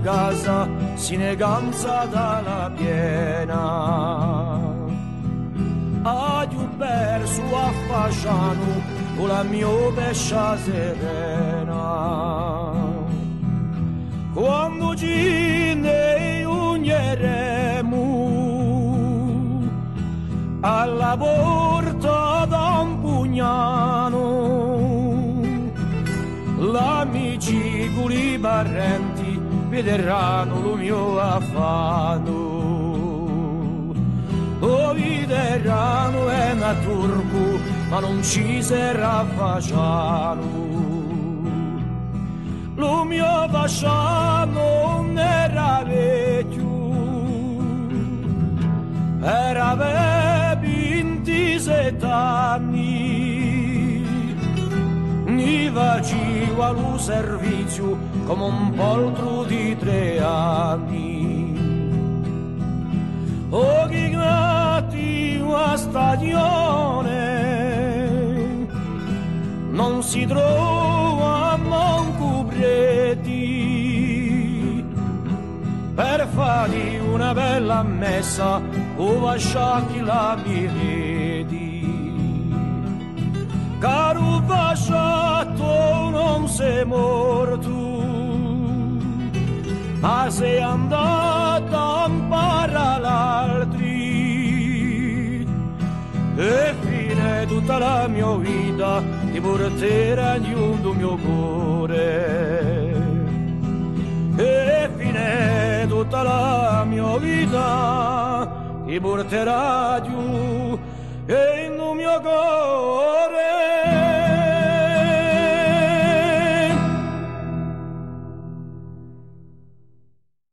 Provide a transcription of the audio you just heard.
casa si neganza dalla piena. Adiu perso a fasciano con la mia pescia serena. Quando ci ne unieremo alla porta da un pugnano l'amici culi vedranno lo mio affanno. O vedranno è una turco ma non ci sarà facciano lo mio fasciano non era vecchio era ventisette anni mi faceva lo servizio come un poltro di tre anni. Oh che cattiva stagione non si trova manco preti per fare una bella messa o vasciacchi la mi vedi caro vasciato ma sei andato a imparare l'altri e fine tutta la mia vita ti porterà giunto mio cuore. E fine tutta la mia vita ti porterà giù e in mio cuore